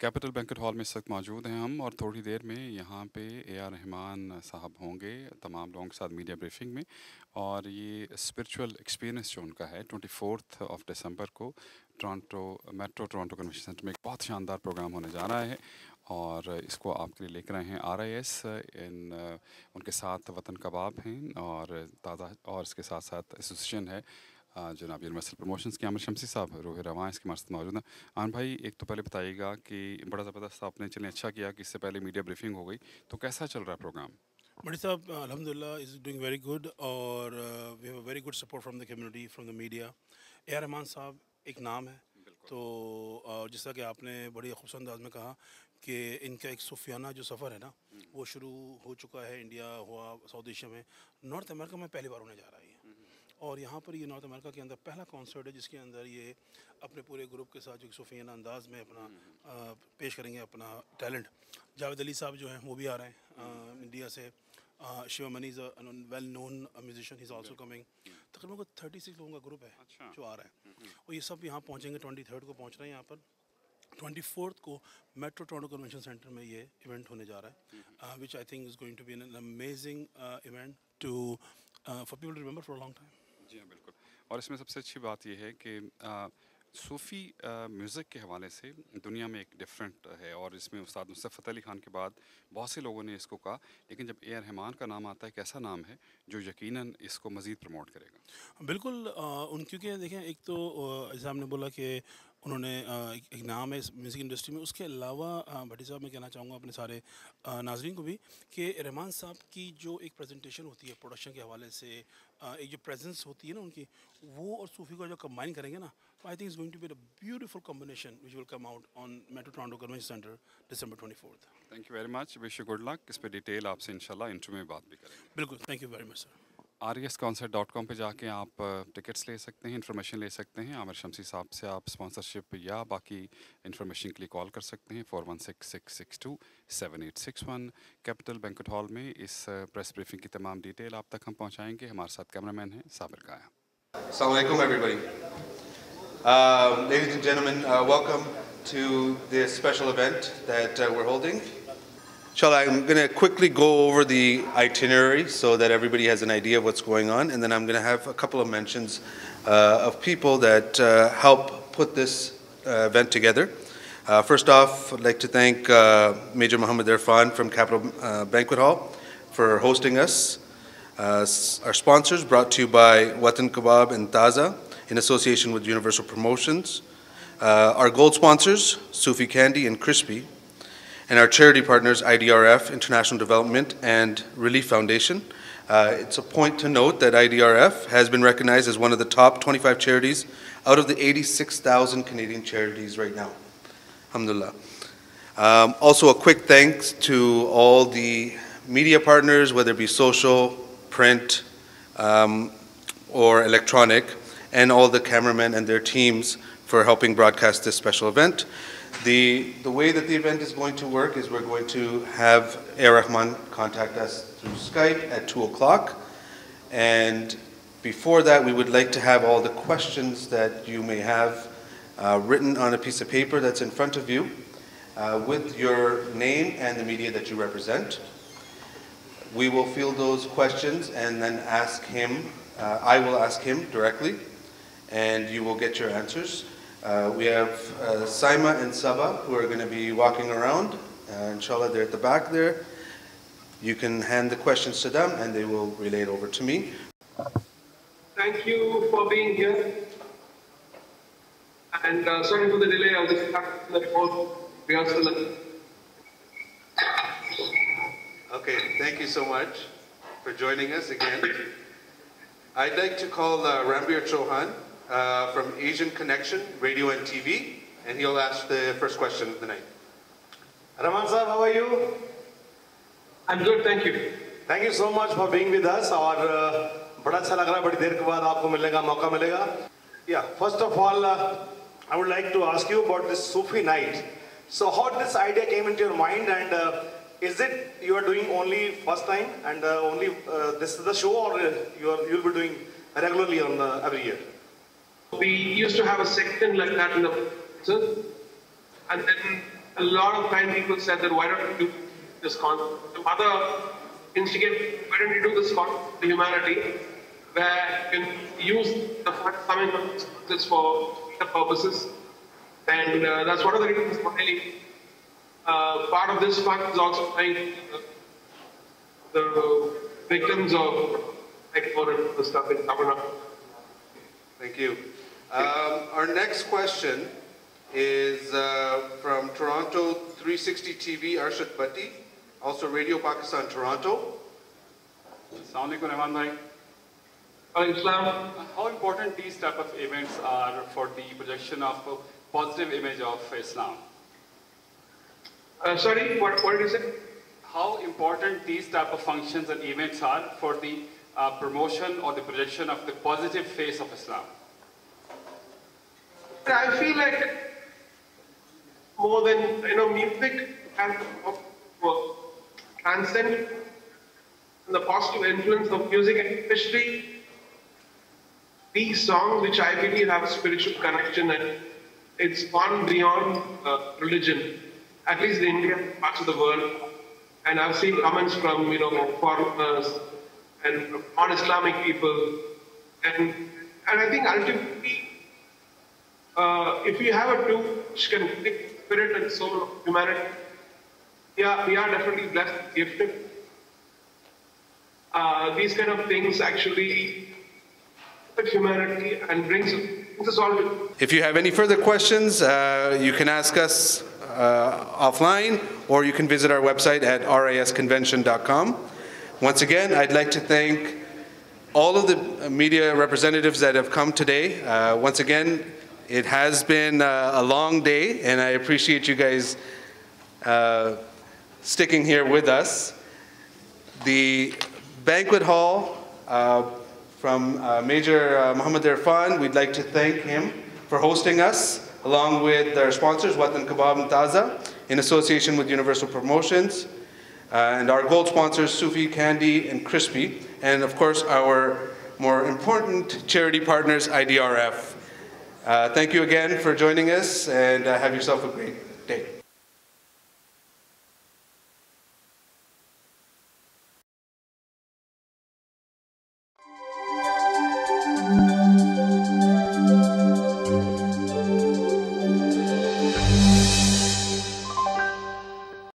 Capital banquet hall میں اس وقت موجود ہیں ہم اور تھوڑی دیر میں یہاں پہ اے آر رحمان صاحب ہوں گے، تمام لوگوں کے ساتھ میڈیا بریفنگ میں اور یہ اسپریچول ایکسپیرینس جو ان کا ہے ٹوئنٹی فورتھ آف دسمبر کو Toronto metro Toronto convention centre میں ایک بہت شاندار پروگرام ہونے جا رہا ہے اور اس کو آپ کے لیے لے کر آئے ہیں آر آئی ایس ان ان کے ساتھ وطن کباب ہیں اور تازہ اور اس کے ساتھ ساتھ ایسوسیشن ہے جناب یونیورسل پروموشنس کے عامر شمسی صاحب روح رواں اس کے مرض ساتھ موجود ہیں۔ آن بھائی ایک تو پہلے بتائیے گا کہ بڑا زبردست آپ نے چلیں اچھا کیا کہ اس سے پہلے میڈیا بریفنگ ہو گئی تو کیسا چل رہا ہے پروگرام بڑی صاحب الحمد للہ از ڈوئنگ ویری گڈ اور we have a very good support from the community from the media A R Rahman صاحب ایک نام ہے۔ تو جس طرح کہ آپ نے بڑی خوبصورت انداز میں کہا کہ ان کا ایک صوفیانہ جو سفر ہے نا وہ شروع ہو چکا ہے انڈیا ہوا ساؤتھ ایشیا میں۔ نارتھ امریکہ میں پہلی بار ہونے جا رہا ہے اور یہاں پر یہ نارتھ امریکہ کے اندر پہلا کانسرٹ ہے جس کے اندر یہ اپنے پورے گروپ کے ساتھ جو صوفیانہ انداز میں اپنا پیش کریں گے اپنا ٹیلنٹ جاوید علی صاحب جو ہیں وہ بھی آ رہے ہیں انڈیا سے. Shiv Mani is well known musician is also coming تقریباً تھرٹی سکس لوگوں کا گروپ ہے اچھا۔ جو آ رہا ہے۔ اور یہ سب یہاں پہنچیں گے ٹوئنٹی تھرڈ کو پہنچ رہے ہیں یہاں پر۔ ٹوئنٹی فورتھ کو میٹرو ٹرانڈو کنونشن سینٹر میں یہ ایونٹ ہونے جا رہا ہے which I think is going to be an amazing event to for people remember for long time جی ہاں بالکل۔ اور اس میں سب سے اچھی بات یہ ہے کہ صوفی میوزک کے حوالے سے دنیا میں ایک ڈفرینٹ ہے۔ اور اس میں استاد مصطف فتح علی خان کے بعد بہت سے لوگوں نے اس کو کہا۔ لیکن جب اے رحمان کا نام آتا ہے، ایک ایسا نام ہے جو یقیناً اس کو مزید پروموٹ کرے گا۔ بالکل ان، کیونکہ دیکھیں، ایک تو صاحب نے بولا کہ انہوں نے ایک نام ہے اس میوزک انڈسٹری میں۔ اس کے علاوہ بھٹی صاحب میں کہنا چاہوں گا اپنے سارے ناظرین کو بھی کہ رحمان صاحب کی جو ایک پریزنٹیشن ہوتی ہے پروڈکشن کے حوالے سے ایک جو پریزنس ہوتی ہے نا ان کی وہ اور صوفی کو جو کمبائن کریں گے نا I think is going to be a beautiful combination which will come out on metro Toronto convention centre December twenty fourth thank you very much wish you good luck اس پہ ڈیٹیل آپ سے ان شاء اللہ interview میں بات بھی کریں بالکل thank you very much sir R S concert dot com پہ جا کے آپ ٹکٹس لے سکتے ہیں انفارمیشن لے سکتے ہیں۔ عامر شمسی صاحب سے آپ اسپانسرشپ یا باقی انفارمیشن کے لیے کال کر سکتے ہیں۔ Four one six six six two seven eight six one capital banquet hall میں اس پریس بریفنگ کی تمام ڈیٹیل آپ تک ہم پہنچائیں گے۔ ہمارے ساتھ کیمرہ مین ہیں صابر کایا السلام علیکم Inshallah, I, I'm going to quickly go over the itinerary so that everybody has an idea of what's going on, and then I'm going to have a couple of mentions uh, of people that uh, help put this uh, event together. Uh, first off, I'd like to thank uh, Major Muhammad Irfan from Capital uh, Banquet Hall for hosting us. our sponsors brought to you by Watan Kebab and Taza in association with Universal Promotions. our gold sponsors, Sufi Candy and Crispy and our charity partners, IDRF, International Development, and Relief Foundation. Uh, it's a point to note that IDRF has been recognized as one of the top 25 charities out of the 86,000 Canadian charities right now. Alhamdulillah. Um, also, a quick thanks to all the media partners, whether it be social, print, um, or electronic, and all the cameramen and their teams for helping broadcast this special event. The, the way that the event is going to work is we're going to have AR Rahman contact us through Skype at 2 o'clock. And before that, we would like to have all the questions that you may have uh, written on a piece of paper that's in front of you uh, with your name and the media that you represent. We will field those questions and then ask him, uh, I will ask him directly, and you will get your answers. Uh, we have uh, Saima and Saba who are going to be walking around. Uh, inshallah, they're at the back there. You can hand the questions to them and they will relay it over to me. Thank you for being here. And uh, sorry for the delay, I'll just start the report. Okay, thank you so much for joining us again. I'd like to call uh, Rambir Chauhan uh, from Asian Connection Radio and TV, and he'll ask the first question of the night. Rahman sir, how are you? I'm good, thank you. Thank you so much for being with us. Our uh, बड़ा अच्छा लग रहा है बड़ी देर के बाद आपको मिलेगा मौका मिलेगा या first of all I would like to ask you about is it you are doing only first time and uh, only uh, this is the show or uh, you are you'll be doing regularly on every year we used to have a section like that in the and then a lot of time people said that why don't you do this concept? The mother instigate, why don't you do this concept to humanity, where you can use the funds coming this for the purposes. And uh, that's one of the reasons why uh, part of this fund is also uh, the victims of like the stuff in Tamil Nadu. Thank you. Um, our next question is uh, from Toronto 360 TV, Arshad Bhatti, also Radio Pakistan Toronto. Assalamualaikum Rahman bhai. Islam, How important these type of events are for the projection of a positive image of Islam? uh, sorry, what, what did you say? How important these type of functions and events are for the uh, promotion or the projection of the positive face of Islam? I feel like more than you know, music has transcend the positive influence of music, and especially these songs, which I believe have a spiritual connection, and it's gone beyond uh, religion, at least in India, parts of the world. And I've seen comments from you know foreigners and non-Islamic people, and and I think ultimately uh, if we have a can connect spirit and soul of humanity, yeah, we are definitely blessed, gifted. Uh, these kind of things actually humanity and brings, brings us all to If you have any further questions, uh, you can ask us uh, offline or you can visit our website at rasconvention.com. Once again, I'd like to thank all of the media representatives that have come today. Uh, once again, it has been uh, a long day, and I appreciate you guys uh, sticking here with us. The banquet hall uh, from uh, Major uh, Muhammad Irfan, we'd like to thank him for hosting us, along with our sponsors, Watan Kebab and Taza, in association with Universal Promotions, and our gold sponsors, Sufi Candy and Crispy, and of course our more important charity partners, IDRF. Uh, thank you again for joining us, and uh, have yourself a great day.